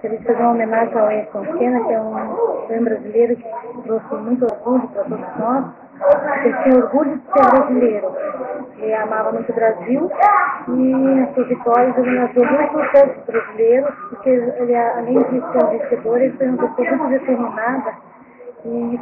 Queria fazer uma homenagem ao Ayrton Senna, que é um, um brasileiro que trouxe muito orgulho para todos nós. Ele tinha orgulho de ser brasileiro. Ele amava muito o Brasil e nas suas vitórias ele nasceu muito todos os brasileiros, porque ele, além de ser um vencedor, ele foi uma pessoa muito determinada e